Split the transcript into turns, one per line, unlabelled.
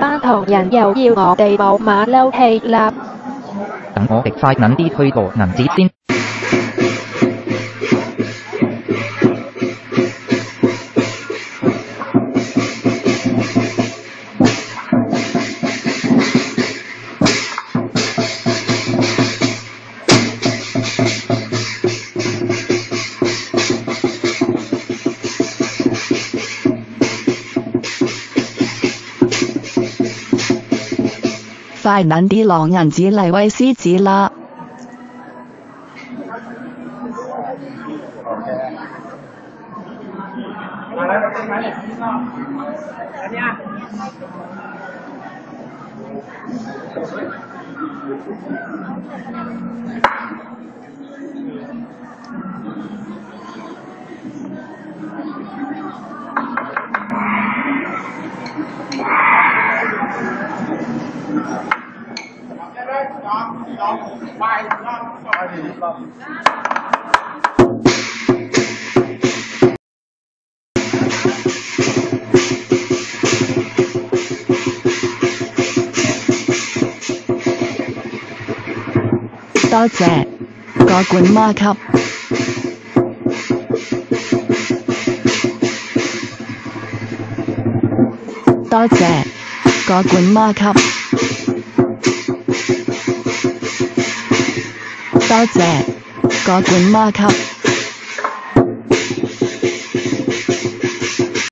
班唐人又要我哋冇马骝气啦。
等我哋快撚啲去攞銀紙先。
快撚啲狼人子嚟喂獅子啦！多谢个管摩托多谢个管摩托多謝個管媽級。